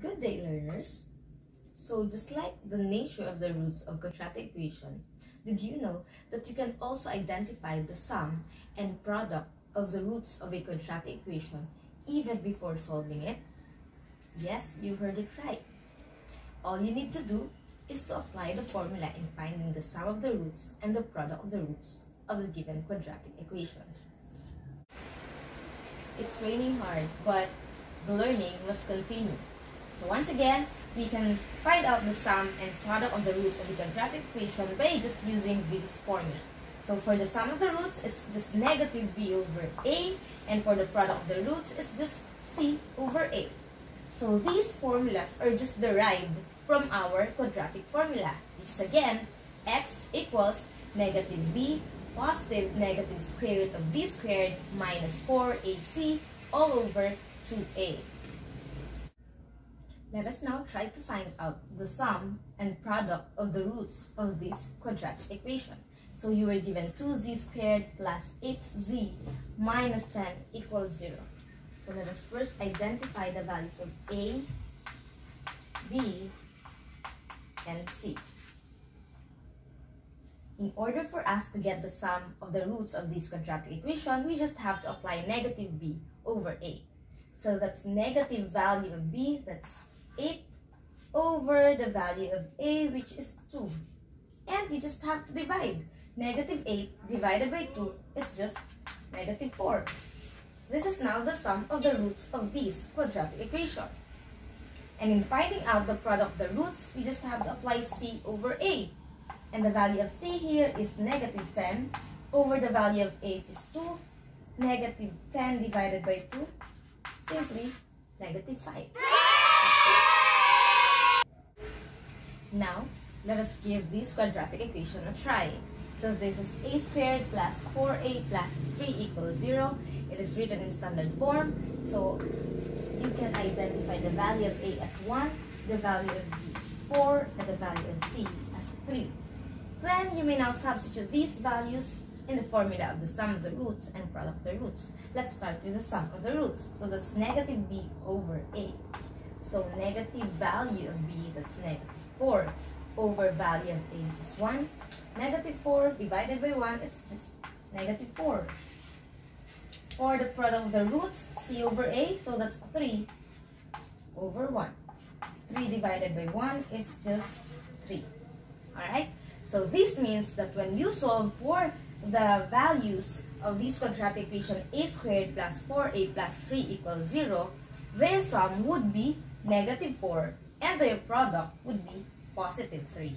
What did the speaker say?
Good day, learners! So, just like the nature of the roots of quadratic equation, did you know that you can also identify the sum and product of the roots of a quadratic equation even before solving it? Yes, you heard it right. All you need to do is to apply the formula in finding the sum of the roots and the product of the roots of the given quadratic equation. It's raining hard, but the learning must continue. So once again, we can find out the sum and product of the roots of the quadratic equation by just using this formula. So for the sum of the roots, it's just negative b over a, and for the product of the roots, it's just c over a. So these formulas are just derived from our quadratic formula, which is again, x equals negative b positive negative square root of b squared minus 4ac all over 2a. Let us now try to find out the sum and product of the roots of this quadratic equation. So you were given 2z squared plus 8z minus 10 equals 0. So let us first identify the values of a, b, and c. In order for us to get the sum of the roots of this quadratic equation, we just have to apply negative b over a. So that's negative value of b, that's 8 over the value of a, which is 2. And you just have to divide. Negative 8 divided by 2 is just negative 4. This is now the sum of the roots of this quadratic equation. And in finding out the product of the roots, we just have to apply c over a. And the value of c here is negative 10 over the value of 8 is 2. Negative 10 divided by 2, simply negative 5. Now, let us give this quadratic equation a try. So this is a squared plus 4a plus 3 equals 0. It is written in standard form. So you can identify the value of a as 1, the value of b as 4, and the value of c as 3. Then you may now substitute these values in the formula of the sum of the roots and product of the roots. Let's start with the sum of the roots. So that's negative b over a. So negative value of b, that's negative 4 over value of a, which is 1. Negative 4 divided by 1, it's just negative 4. For the product of the roots, c over a, so that's 3 over 1. 3 divided by 1 is just 3. Alright? So this means that when you solve for the values of this quadratic equation a squared plus 4a plus 3 equals 0, their sum would be negative 4 and their product would be positive 3.